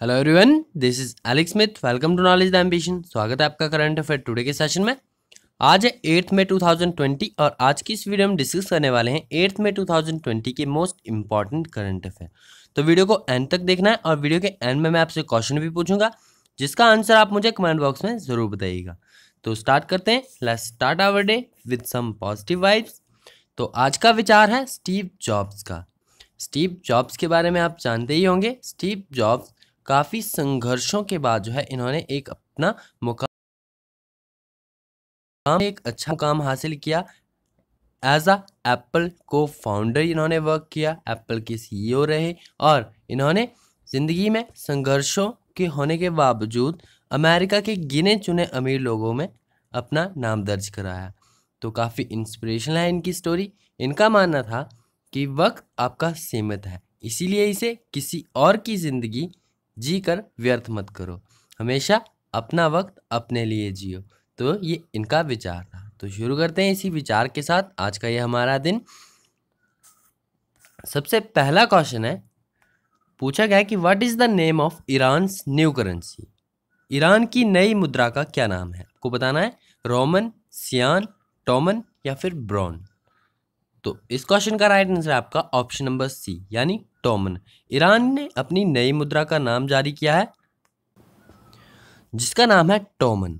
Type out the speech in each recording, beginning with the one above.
Hello everyone this is Alex Smith welcome to knowledge the ambition स्वागत है आपका current affair today के session में। आज है एट्थ में 2020 और आज की इस वीडियो में डिस्कस करने वाले हैं एट्थ में 2020 के मोस्ट इंपॉर्टेंट करंट अफेयर तो वीडियो को एंड तक देखना है और वीडियो के एंड में मैं आपसे क्वेश्चन भी पूछूँगा, जिसका आंसर आप मुझे कमेंट बॉक्स में ज़रूर बताइएगा। तो स्टार्ट करते हैं। Let's start our day with some positive vibes तो आज का विचार है स्टीव जॉब्स का। स्टीव जॉब्स के बारे में आप जानते ही होंगे। स्टीव जॉब्स काफ़ी संघर्षों के बाद जो है इन्होंने एक अपना मुकाम, एक अच्छा मुकाम हासिल किया। एज अ एप्पल को फाउंडर इन्होंने वर्क किया एप्पल के सीईओ रहे और इन्होंने ज़िंदगी में संघर्षों के होने के बावजूद अमेरिका के गिने चुने अमीर लोगों में अपना नाम दर्ज कराया। तो काफ़ी इंस्पिरेशनल है इनकी स्टोरी इनका मानना था कि वक्त आपका सीमित है। इसीलिए इसे किसी और की ज़िंदगी जी कर व्यर्थ मत करो। हमेशा अपना वक्त अपने लिए जियो। तो ये इनका विचार था। तो शुरू करते हैं इसी विचार के साथ। आज का ये हमारा दिन। सबसे पहला क्वेश्चन है, पूछा गया कि what is the name of Iran new currency Iran की नई मुद्रा का क्या नाम है? आपको बताना है रोमन सियान टोमन या फिर ब्रॉन तो इस क्वेश्चन का राइट आंसर है आपका ऑप्शन नंबर सी यानी टोमन ईरान ने अपनी नई मुद्रा का नाम जारी किया है, जिसका नाम है टोमन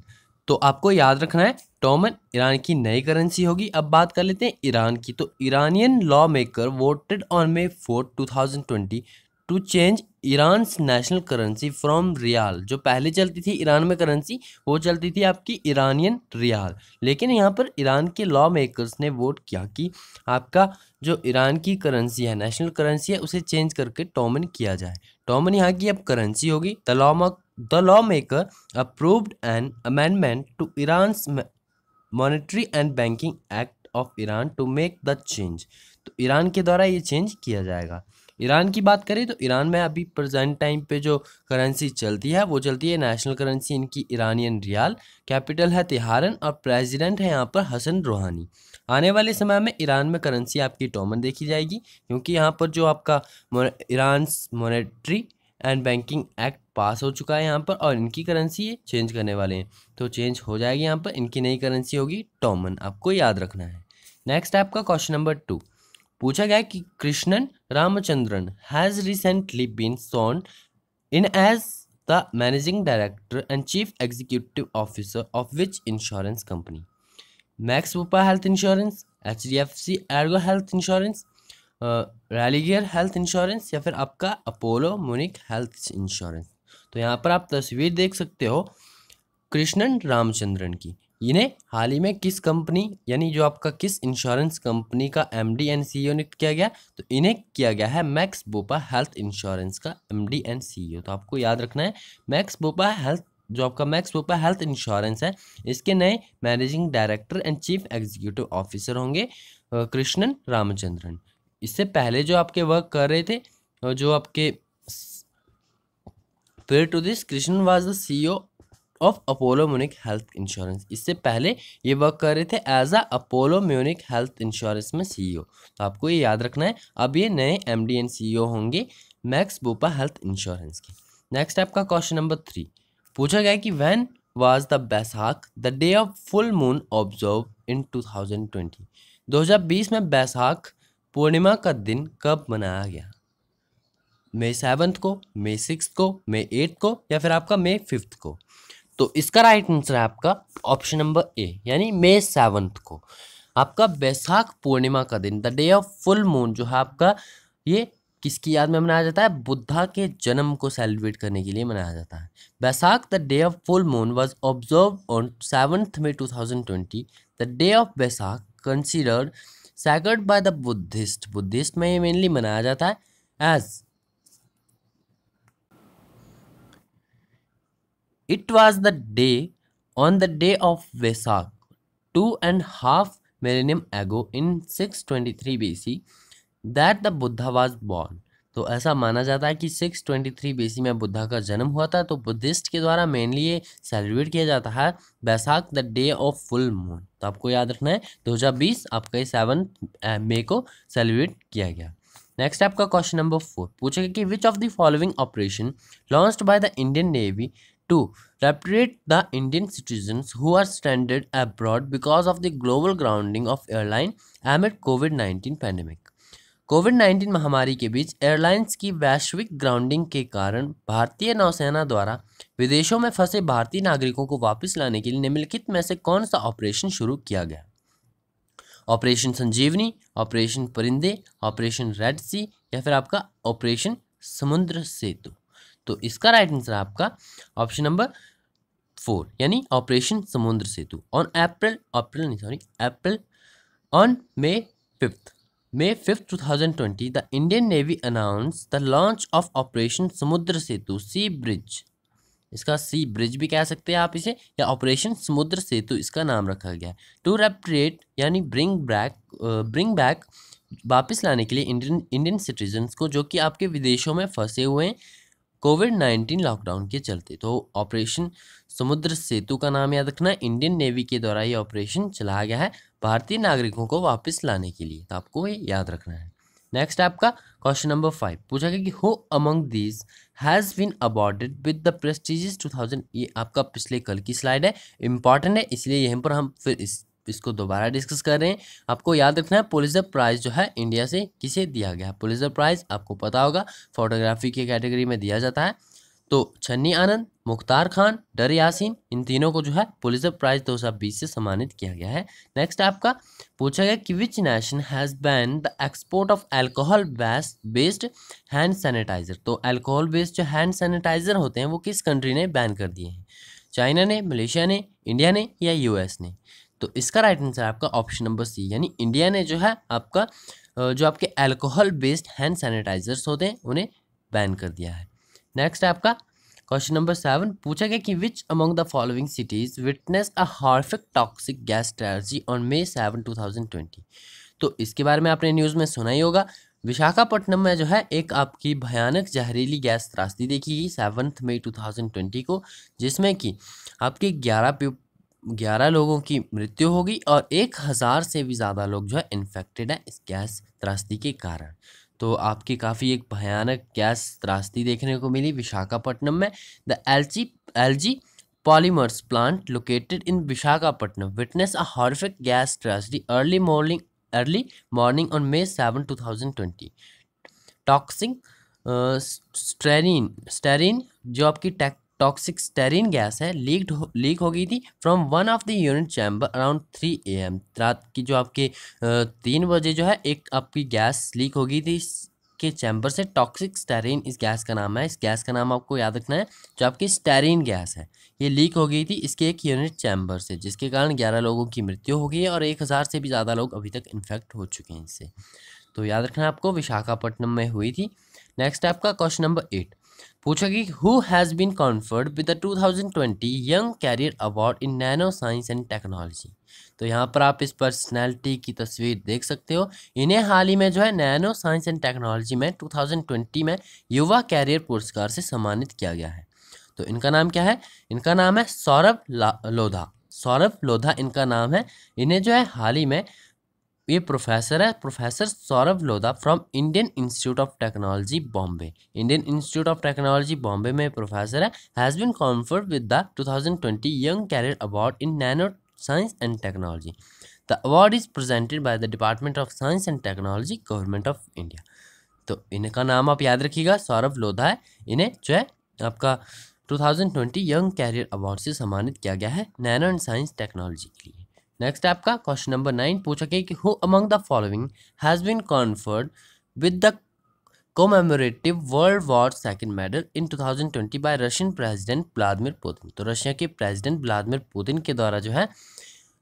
तो आपको याद रखना है टोमन ईरान की नई करेंसी होगी। अब बात कर लेते हैं ईरान की। तो Iranian law maker voted on May fourth two thousand twenty two change Iran national currency from rial जो पहले चलती थी ईरान में करेंसी वो चलती थी आपकी ईरानियन रियाल लेकिन यहाँ पर ईरान के लॉ मेकर्स ने वोट किया कि आपका जो ईरान की करेंसी है नेशनल करेंसी है, उसे चेंज करके टोमन किया जाए। टोमन यहाँ की अब करेंसी होगी। The law the law maker approved an amendment to Iran monetary and banking act of Iran to make the change तो ईरान के द्वारा ये चेंज किया जाएगा। ईरान की बात करें तो ईरान में अभी प्रेजेंट टाइम पे जो करेंसी चलती है, वो चलती है नेशनल करेंसी, इनकी ईरानियन रियाल। कैपिटल है तिहारन और प्रेसिडेंट है यहाँ पर हसन रूहानी। आने वाले समय में ईरान में करेंसी आपकी टोमन देखी जाएगी, क्योंकि यहाँ पर जो आपका Iran monetary and banking act pass हो चुका है यहाँ पर और इनकी करेंसी ये चेंज करने वाले हैं। तो चेंज हो जाएगी यहाँ पर, इनकी नई करेंसी होगी टोमन, आपको याद रखना है। नेक्स्ट आपका क्वेश्चन नंबर टू। पूछा गया कि Krishnan Ramachandran has recently been sworn in as the managing director and chief executive officer of which insurance company Max Bupa health insurance H D F C Ergo health insurance Religare health insurance या फिर आपका Apollo मुनिक health insurance तो यहाँ पर आप तस्वीर देख सकते हो कृष्णन रामचंद्रन की। इन्हें हाल ही में किस कंपनी, यानी जो आपका किस इंश्योरेंस कंपनी का एमडी एंड सीईओ नियुक्त किया गया तो इन्हें किया गया है मैक्स बोपा हेल्थ इंश्योरेंस का एमडी एंड सीईओ तो आपको याद रखना है मैक्स बोपा हेल्थ जो आपका मैक्स बोपा हेल्थ इंश्योरेंस है, इसके नए managing director and chief executive officer होंगे कृष्णन रामचंद्रन। इससे पहले जो आपके वर्क कर रहे थे जो आपके फिर to this Krishnan was the CEO of Apollo Munich health insurance इससे पहले ये वर्क कर रहे थे as a Apollo Munich health insurance में सीईओ तो आपको ये याद रखना है, अब ये नए एम डी एन सी होंगे मैक्स बोपा हेल्थ इंश्योरेंस की। नेक्स्ट आपका क्वेश्चन नंबर थ्री पूछा गया कि when was the Baisakh the day of full moon observe in 2020 2020 में बैसाख पूर्णिमा का दिन कब मनाया गया? मई सेवन्थ को मई सिक्स को मई एट्थ को या फिर आपका मई फिफ्थ को? तो इसका राइट आंसर है आपका ऑप्शन नंबर ए यानी मे सेवन्थ को। आपका बैसाख पूर्णिमा का दिन the day of full moon जो है आपका, ये किसकी याद में मनाया जाता है? बुद्धा के जन्म को सेलिब्रेट करने के लिए मनाया जाता है। Baisakh the day of full moon was observe on seventh May two thousand twenty the day of Baisakh considered sacred by the Buddhist Buddhist में ये मेनली मनाया जाता है as It was the day on the day of Vesak, two a half millennium ago in 623 BC, that the Buddha was born. तो ऐसा माना जाता है कि 623 बीसी में बुद्धा का जन्म हुआ था तो बुद्धिस्ट के द्वारा मेनली ये सेलिब्रेट किया जाता है Baisakh the day of full moon तो आपको याद रखना है 2020 आपका सेवन मे को सेलिब्रेट किया गया। नेक्स्ट आपका क्वेश्चन नंबर फोर पूछेगा कि which of the following operation launched by the Indian navy to repatriate the Indian citizens who are stranded abroad because of the global grounding of airline amid COVID-19 pandemic. COVID 19 महामारी के बीच airlines की वैश्विक grounding के कारण भारतीय नौसेना द्वारा विदेशों में फंसे भारतीय नागरिकों को वापस लाने के लिए निम्नलिखित में से कौन सा ऑपरेशन शुरू किया गया operation Sanjeevani operation Parinde operation red sea या फिर आपका ऑपरेशन समुद्र सेतु तो इसका राइट आंसर आपका ऑप्शन नंबर फोर यानी operation Samudra Setu. On April April नहीं sorry April on May fifth May fifth two thousand twenty the Indian navy announce the launch of operation Samudra Setu C bridge इसका सी bridge भी कह सकते हैं आप इसे, या ऑपरेशन समुद्र सेतु, इसका नाम रखा गया। है टू रेपरेट यानी ब्रिंग बैक ब्रिंग बैक वापस लाने के लिए इंडियन इंडियन सिटीजन्स को, जो कि आपके विदेशों में फंसे हुए हैं कोविड नाइन्टीन लॉकडाउन के चलते तो ऑपरेशन समुद्र सेतु का नाम याद रखना, इंडियन नेवी के द्वारा ये ऑपरेशन चलाया गया है भारतीय नागरिकों को वापस लाने के लिए तो आपको ये याद रखना है। नेक्स्ट आपका क्वेश्चन नंबर फाइव पूछा गया कि who among these has been awarded with the prestigious 2000 ये आपका पिछले कल की स्लाइड है इंपॉर्टेंट है, इसलिए यहीं पर हम फिर इस इसको दोबारा डिस्कस कर रहे हैं। आपको याद रखना है पुलिसर प्राइज़ जो है इंडिया से किसे दिया गया? पुलिसर प्राइज़ आपको पता होगा फोटोग्राफी की कैटेगरी में दिया जाता है। तो छन्नी आनंद, मुख्तार खान, डर यासीन, इन तीनों को जो है पुलिसर प्राइज 2020 से सम्मानित किया गया है। नेक्स्ट आपका पूछा गया कि which nation has ban the export of alcohol based hand sanitizer तो अल्कोहल बेस्ड जो हैंड सैनिटाइजर होते हैं, वो किस कंट्री ने बैन कर दिए हैं? चाइना ने मलेशिया ने इंडिया ने या यूएस ने? तो इसका राइट आंसर आपका ऑप्शन नंबर सी यानी इंडिया ने जो है आपका जो आपके अल्कोहल बेस्ड हैंड सैनिटाइजर्स होते हैं, उन्हें बैन कर दिया है। नेक्स्ट आपका क्वेश्चन नंबर सेवन पूछा गया कि which among the following cities witness a horrific toxic gas tragedy on May seven two thousand twenty तो इसके बारे में आपने न्यूज़ में सुना ही होगा। विशाखापट्टनम में जो है एक आपकी भयानक जहरीली गैस त्रासदी देखी गई सेवन्थ मई टू थाउज़ेंड ट्वेंटी को, जिसमें कि आपके ग्यारह ग्यारह लोगों की मृत्यु हो गई और एक हज़ार से भी ज़्यादा लोग जो है इन्फेक्टेड हैं इस गैस त्रासदी के कारण। तो आपकी काफ़ी एक भयानक गैस त्रासदी देखने को मिली विशाखापट्टनम में। The LG LG polymers plant located in Visakhapatnam witness a horrific gas tragedy early morning early morning on May seven two thousand twenty toxic styrene styrene जो आपकी टेक टॉक्सिक स्टेरिन गैस है लीक्ड लीक हो गई थी from one of the unit chamber around three A M रात की जो आपके तीन बजे जो है, एक आपकी गैस लीक हो गई थी के चैम्बर से। टॉक्सिक स्टेरिन इस गैस का नाम है। इस गैस का नाम आपको याद रखना है, जो आपकी स्टेरिन गैस है। ये लीक हो गई थी इसके एक यूनिट चैम्बर से, जिसके कारण ग्यारह लोगों की मृत्यु हो गई है और एक हज़ार से भी ज़्यादा लोग अभी तक इन्फेक्ट हो चुके हैं इससे तो याद रखना है आपको, विशाखापट्टनम में हुई थी। नेक्स्ट आपका क्वेश्चन नंबर एट पूछा कि who has been conferred with the 2020 young career award in nano science and technology तो यहाँ पर आप इस पर्सनैलिटी की तस्वीर देख सकते हो। इन्हें हाल ही में जो है नैनो साइंस एंड टेक्नोलॉजी में 2020 में युवा कैरियर पुरस्कार से सम्मानित किया गया है। तो इनका नाम क्या है? इनका नाम है सौरभ लोधा। सौरभ लोधा इनका नाम है। इन्हें जो है हाल ही में ये प्रोफेसर है, professor Saurabh Lodha from Indian Institute of Technology Bombay Indian Institute of Technology Bombay में प्रोफेसर है has been conferred with the 2020 young career award in nano science and technology the award is presented by the Department of Science and Technology Government of India तो इनका नाम आप याद रखिएगा, सौरभ लोधा है। इन्हें जो है, आपका 2020 यंग कैरियर अवार्ड से सम्मानित किया गया है नैनो एंड साइंस टेक्नोलॉजी के लिए। नेक्स्ट आपका क्वेश्चन नंबर नाइन पूछा गया कि who among the following has been conferred with the commemorative world war second medal in 2020 by Russian president Vladimir Putin तो रशिया के प्रेसिडेंट व्लादिमिर पुतिन के द्वारा जो है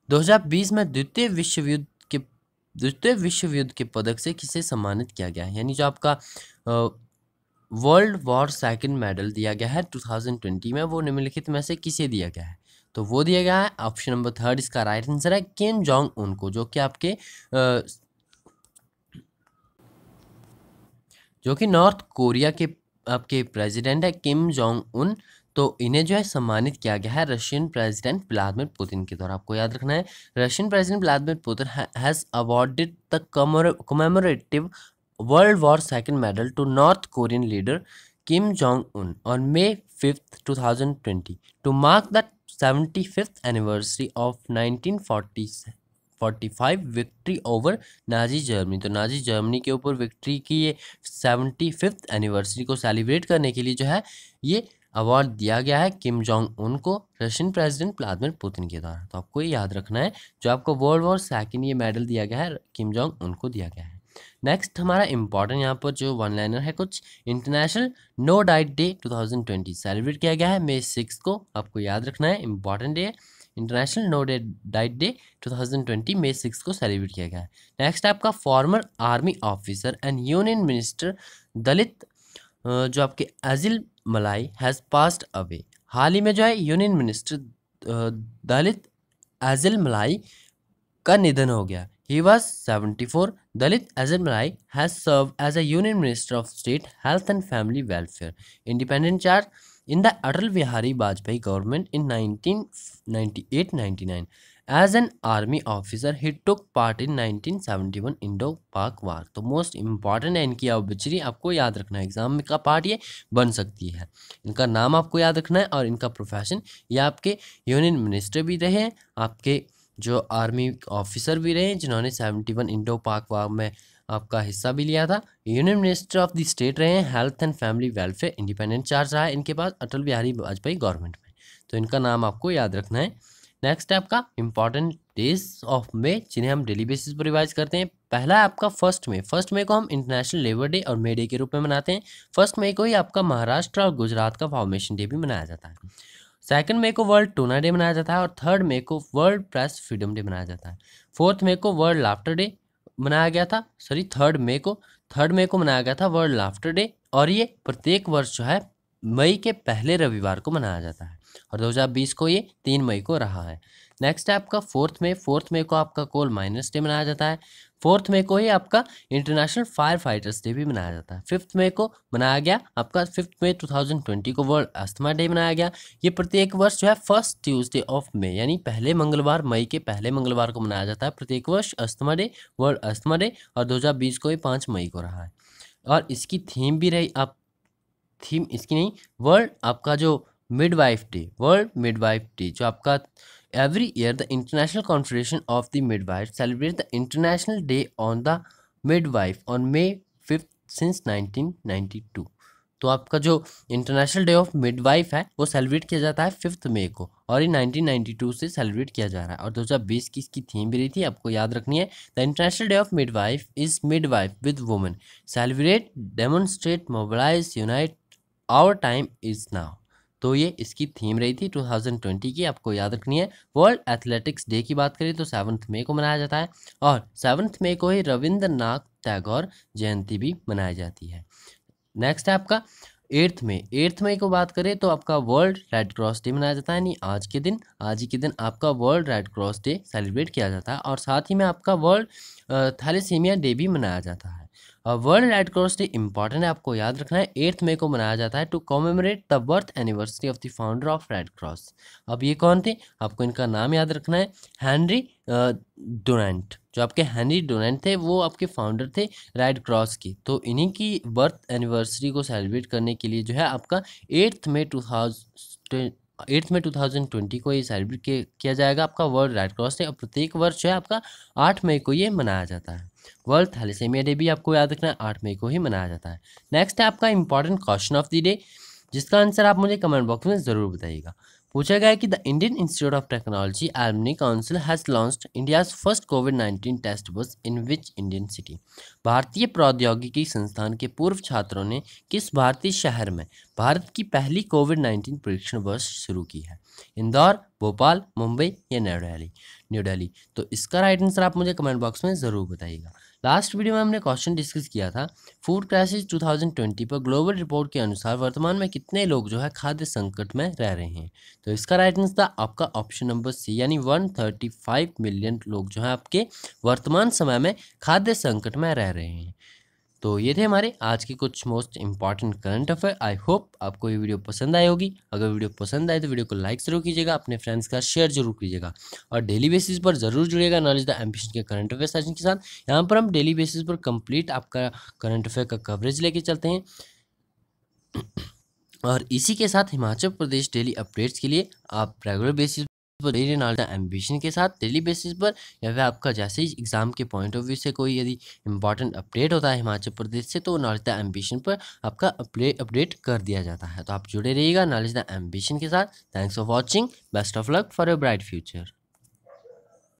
2020 में द्वितीय विश्व युद्ध के, द्वितीय विश्व युद्ध के पदक से किसे सम्मानित किया गया है? यानी जो आपका वर्ल्ड वॉर सेकेंड मेडल दिया गया है 2020 में, वो निम्नलिखित में से किसे दिया गया है? तो वो दिया गया है। ऑप्शन नंबर थर्ड इसका राइट आंसर है, किम जोंग उन को, जो कि आपके जो कि नॉर्थ कोरिया के आपके प्रेसिडेंट है किम जोंग उन तो इन्हें जो है सम्मानित किया गया है रशियन प्रेसिडेंट व्लादिमिर पुतिन के द्वारा। आपको याद रखना है, Russian president Vladimir Putin has awarded the commemorative world war second medal to North Korean leader Kim Jong Un on May fifth two thousand twenty to mark the seventy fifth anniversary of nineteen forty forty five victory over Nazi Germany तो Nazi Germany के ऊपर victory की ये seventy fifth anniversary को celebrate करने के लिए जो है, ये अवार्ड दिया गया है किम जोंग उन को रशियन प्रेसिडेंट व्लादिमीर पुतिन के द्वारा। तो आपको ये याद रखना है, जो आपको वर्ल्ड वॉर सेकेंड ये मेडल दिया गया है किम जोंग उनको दिया गया है। नेक्स्ट हमारा इंपॉर्टेंट यहाँ पर जो वन लाइनर है, कुछ international no diet day 2020 celebrate किया गया है। मे सिक्स को आपको याद रखना है important day international no day diet day 2020 May six को सेलिब्रेट किया गया है। नेक्स्ट आपका former army officer and union minister दलित जो आपके अजिल मलाई हैज़ पास्ड अवे हाल ही में जो है यूनियन मिनिस्टर दलित अजिल मलाई का निधन हो गया। He was 74. Dalit Azim Rai has served as a Union Minister of State, Health and Family Welfare, independent charge in the Atal Bihari Vajpayee government in 1998-99. As an army officer, he took part in 1971 Indo-Pak war. तो most important है इनकी ऑब्चरी आपको याद रखना है exam का part ये बन सकती है इनका नाम आपको याद रखना है और इनका प्रोफेशन ये आपके यूनियन मिनिस्टर भी रहे आपके जो आर्मी ऑफिसर भी रहे जिन्होंने सेवेंटी वन इंडो पाक वार में आपका हिस्सा भी लिया था। Union minister of the state रहे हैं, health and family welfare independent charge रहा है। इनके पास अटल बिहारी वाजपेयी गवर्नमेंट में। तो इनका नाम आपको याद रखना है। नेक्स्ट है आपका इंपॉर्टेंट डेज़ ऑफ़ मे, जिन्हें हम डेली बेसिस पर रिवाइज करते हैं। पहला है आपका फ़र्स्ट मे। फ़र्स्ट मे को हम इंटरनेशनल लेबर डे और मे डे के रूप में मनाते हैं। फ़र्स्ट मे को ही आपका महाराष्ट्र और गुजरात का फॉर्मेशन डे भी मनाया जाता है। सेकंड मे को वर्ल्ड टूना डे मनाया जाता है और थर्ड मे को वर्ल्ड प्रेस फ्रीडम डे मनाया जाता है। फोर्थ मे को वर्ल्ड लाफ्टर डे मनाया गया था। सॉरी थर्ड मे को थर्ड मे को मनाया गया था वर्ल्ड लाफ्टर डे और ये प्रत्येक वर्ष जो है मई के पहले रविवार को मनाया जाता है। और 2020 को ये तीन मई को रहा है। नेक्स्ट है आपका फोर्थ में फोर्थ में को आपका कोल माइनस डे मनाया जाता है। फोर्थ में को ही आपका इंटरनेशनल फायर फाइटर्स डे भी मनाया जाता है। फिफ्थ में को मनाया गया आपका फिफ्थ में 2020 को वर्ल्ड अस्थमा डे मनाया गया। ये प्रत्येक वर्ष जो है फ़र्स्ट ट्यूसडे ऑफ़ मे यानी पहले मंगलवार, मई के पहले मंगलवार को मनाया जाता है। प्रत्येक वर्ष asthma day world asthma day और दो हज़ार बीस को ही पाँच मई को रहा है। और इसकी थीम भी रही आप थीम इसकी नहीं वर्ल्ड आपका जो midwife day world midwife day जो आपका Every year, the International Confederation of the Midwife celebrates the International Day on the Midwife on May 5th since 1992. तो आपका जो इंटरनेशनल डे ऑफ़ मिडवाइफ है वो सेलिब्रेट किया जाता है फिफ्थ मे को और ये 1992 से सेलिब्रेट किया जा रहा है और 2020 की इसकी थीम भी रही थी आपको याद रखनी है। The international day of midwife is midwife with women celebrate demonstrate mobilise unite our time is now तो ये इसकी थीम रही थी 2020 की, आपको याद रखनी है। वर्ल्ड एथलेटिक्स डे की बात करें तो सेवन्थ मे को मनाया जाता है और सेवन्थ मे को ही रविंद्रनाथ टैगोर जयंती भी मनाई जाती है। नेक्स्ट है आपका एट्थ में एट्थ मई को बात करें तो आपका वर्ल्ड रेड क्रॉस डे मनाया जाता है, यानी आज के दिन। आज ही के दिन आपका world Red Cross day celebrate किया जाता है और साथ ही में आपका वर्ल्ड थैलेसीमिया डे भी मनाया जाता है। World Red Cross day important है, आपको याद रखना है। एट्थ मे को मनाया जाता है to commemorate the birth anniversary of the founder of Red Cross अब ये कौन थे? आपको इनका नाम याद रखना है। हैंनरी डोनेंट जो आपके हैंनरी डोनेंट थे, वो आपके फाउंडर थे रेड क्रॉस की। तो इन्हीं की बर्थ एनिवर्सरी को सेलिब्रेट करने के लिए जो है, आपका एट्थ मे टू एट्थ में टू थाउज़ेंड ट्वेंटी को ये सेलिब्रेट किया जाएगा आपका वर्ल्ड रेड क्रॉस डे और प्रत्येक वर्ष जो है, आपका आठ मई को ये मनाया जाता है। वर्ल्ड थैलेसेमिया डे भी आपको याद रखना है आठ मई को ही मनाया जाता है। नेक्स्ट है आपका important question of the day जिसका आंसर आप मुझे कमेंट बॉक्स में ज़रूर बताइएगा। पूछा गया है कि the Indian Institute of Technology alumni council has launched India's first COVID nineteen test bus in which Indian city भारतीय प्रौद्योगिकी संस्थान के पूर्व छात्रों ने किस भारतीय शहर में भारत की पहली कोविड नाइन्टीन परीक्षण बस शुरू की है? इंदौर, भोपाल, मुंबई या न्यू दिल्ली? New daily. तो इसका राइट आंसर आप मुझे कमेंट बॉक्स में ज़रूर बताइएगा। लास्ट वीडियो में हमने क्वेश्चन डिस्कस किया था, फ़ूड क्राइसिस 2020 पर ग्लोबल रिपोर्ट के अनुसार वर्तमान में कितने लोग जो है खाद्य संकट में रह रहे हैं। तो इसका राइट आंसर था आपका ऑप्शन नंबर सी, यानी 135 मिलियन लोग जो है आपके वर्तमान समय में खाद्य संकट में रह रहे हैं। तो ये थे हमारे आज के कुछ most important current affair I hope आपको ये वीडियो पसंद आई होगी। अगर वीडियो पसंद आए तो वीडियो को लाइक ज़रूर कीजिएगा, अपने फ्रेंड्स का शेयर ज़रूर कीजिएगा। और डेली बेसिस पर ज़रूर जुड़िएगा नॉलेज द एम्बिशन के करंट अफेयर सेशन के साथ। यहाँ पर हम डेली बेसिस पर कंप्लीट आपका करंट अफेयर का कवरेज लेके चलते हैं। और इसी के साथ हिमाचल प्रदेश डेली अपडेट्स के लिए आप रेगुलर बेसिस पर आल्टा एम्बिशन के साथ डेली बेसिस पर या फिर आपका जैसे ही एग्ज़ाम के पॉइंट ऑफ़ व्यू से कोई यदि इंपॉर्टेंट अपडेट होता है हिमाचल प्रदेश से तो नॉलेज द एम्बिशन पर आपका अपडेट कर दिया जाता है। तो आप जुड़े रहिएगा नॉलेज द एम्बिशन के साथ। Thanks for watching best of luck for your bright future